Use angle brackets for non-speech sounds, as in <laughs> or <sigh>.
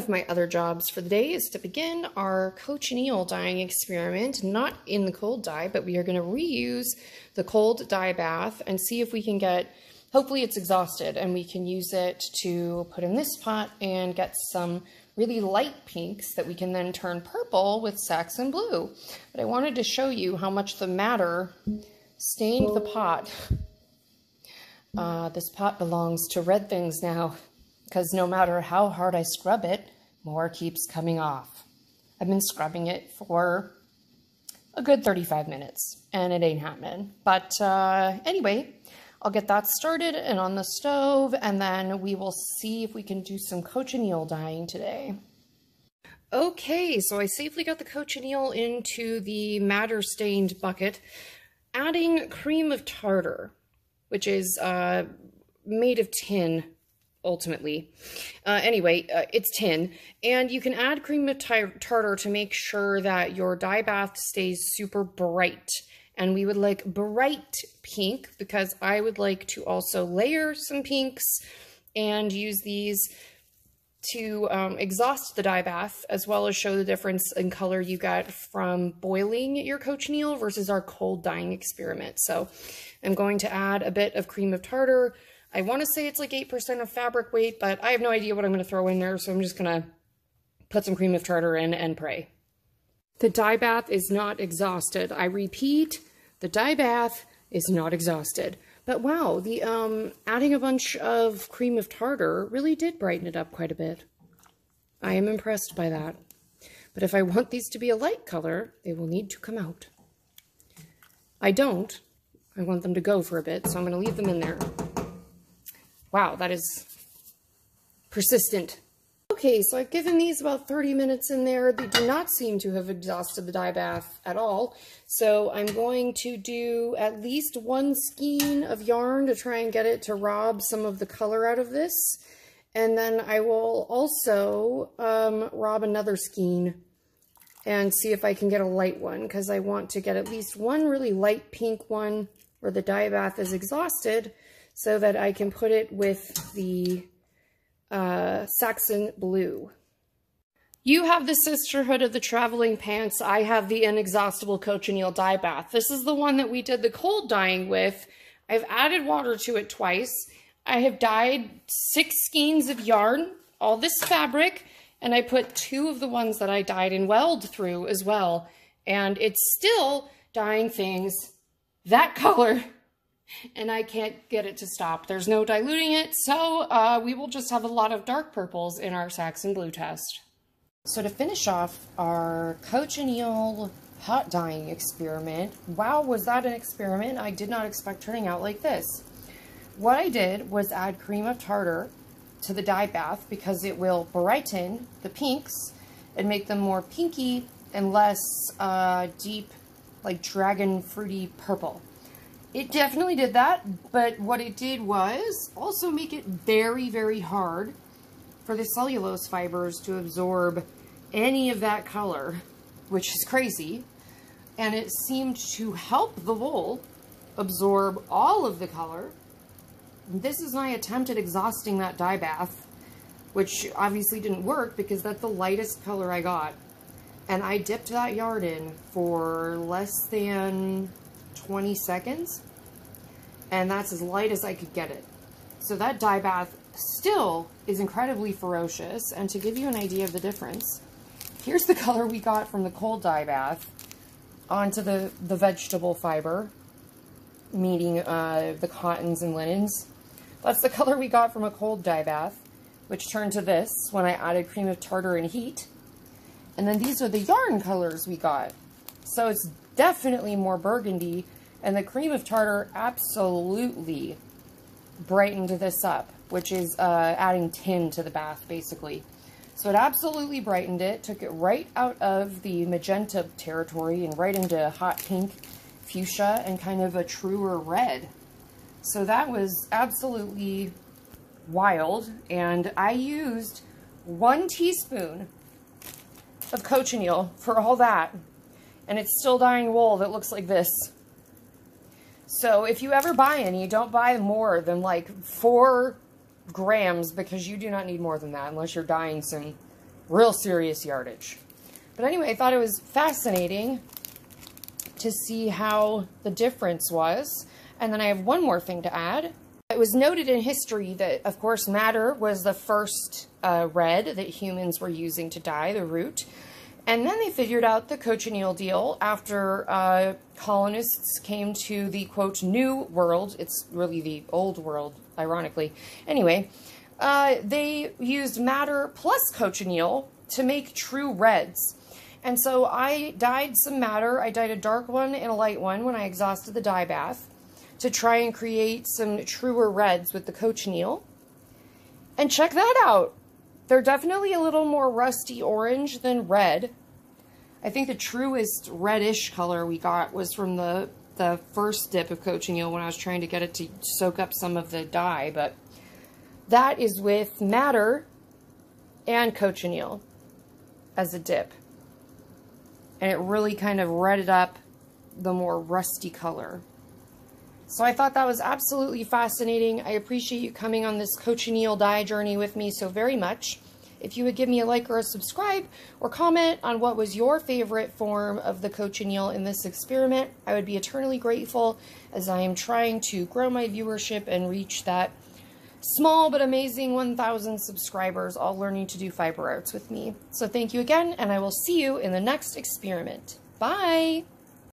of my other jobs for the day is to begin our cochineal dyeing experiment, not in the cold dye, but we are going to reuse the cold dye bath and see if we can get, hopefully it's exhausted, and we can use it to put in this pot and get some really light pinks that we can then turn purple with Saxon blue. But I wanted to show you how much the madder stained the pot. Uh, this pot belongs to Red Things now, because no matter how hard I scrub it, more keeps coming off. I've been scrubbing it for a good 35 minutes, and it ain't happening. But uh, anyway, I'll get that started and on the stove, and then we will see if we can do some cochineal dyeing today. Okay, so I safely got the cochineal into the madder stained bucket, adding cream of tartar, which is uh, made of tin ultimately. Uh, anyway, uh, it's tin, and you can add cream of tartar to make sure that your dye bath stays super bright and we would like bright pink because I would like to also layer some pinks and use these to um, exhaust the dye bath as well as show the difference in color you get from boiling your cochineal versus our cold dyeing experiment. So I'm going to add a bit of cream of tartar. I want to say it's like 8% of fabric weight, but I have no idea what I'm going to throw in there, so I'm just going to put some cream of tartar in and pray. The dye bath is not exhausted. I repeat, the dye bath is not exhausted. But wow, the um, adding a bunch of cream of tartar really did brighten it up quite a bit. I am impressed by that. But if I want these to be a light color, they will need to come out. I don't. I want them to go for a bit, so I'm going to leave them in there. Wow, that is persistent. Okay, so I've given these about 30 minutes in there. They do not seem to have exhausted the dye bath at all. So I'm going to do at least one skein of yarn to try and get it to rob some of the color out of this. And then I will also um, rob another skein and see if I can get a light one because I want to get at least one really light pink one where the dye bath is exhausted so that I can put it with the uh, Saxon Blue. You have the Sisterhood of the Traveling Pants. I have the Inexhaustible Cochineal Dye Bath. This is the one that we did the cold dyeing with. I've added water to it twice. I have dyed six skeins of yarn, all this fabric, and I put two of the ones that I dyed in weld through as well. And it's still dyeing things that <laughs> color and I can't get it to stop. There's no diluting it, so uh, we will just have a lot of dark purples in our Saxon Blue test. So to finish off our cochineal hot dyeing experiment, wow, was that an experiment? I did not expect turning out like this. What I did was add cream of tartar to the dye bath because it will brighten the pinks and make them more pinky and less uh, deep, like dragon fruity purple. It definitely did that, but what it did was also make it very, very hard for the cellulose fibers to absorb any of that color, which is crazy. And it seemed to help the wool absorb all of the color. This is my attempt at exhausting that dye bath, which obviously didn't work because that's the lightest color I got. And I dipped that yard in for less than 20 seconds, and that's as light as I could get it. So that dye bath still is incredibly ferocious, and to give you an idea of the difference, here's the <laughs> color we got from the cold dye bath onto the, the vegetable fiber, meaning uh, the cottons and linens. That's the color we got from a cold dye bath, which turned to this when I added cream of tartar and heat. And then these are the yarn colors we got. So it's definitely more burgundy and the cream of tartar absolutely brightened this up, which is uh, adding tin to the bath, basically. So it absolutely brightened it, took it right out of the magenta territory and right into hot pink, fuchsia, and kind of a truer red. So that was absolutely wild, and I used one teaspoon of cochineal for all that, and it's still dyeing wool that looks like this. So if you ever buy any, don't buy more than like four grams because you do not need more than that unless you're dyeing some real serious yardage. But anyway, I thought it was fascinating to see how the difference was. And then I have one more thing to add. It was noted in history that, of course, madder was the first uh, red that humans were using to dye, the root. And then they figured out the cochineal deal after uh, colonists came to the, quote, new world. It's really the old world, ironically. Anyway, uh, they used madder plus cochineal to make true reds. And so I dyed some madder. I dyed a dark one and a light one when I exhausted the dye bath to try and create some truer reds with the cochineal. And check that out. They're definitely a little more rusty orange than red. I think the truest reddish color we got was from the, the first dip of cochineal when I was trying to get it to soak up some of the dye, but that is with madder and cochineal as a dip. And it really kind of redded up the more rusty color. So I thought that was absolutely fascinating. I appreciate you coming on this cochineal dye journey with me so very much. If you would give me a like or a subscribe or comment on what was your favorite form of the cochineal in this experiment, I would be eternally grateful as I am trying to grow my viewership and reach that small but amazing 1,000 subscribers all learning to do fiber arts with me. So thank you again, and I will see you in the next experiment. Bye!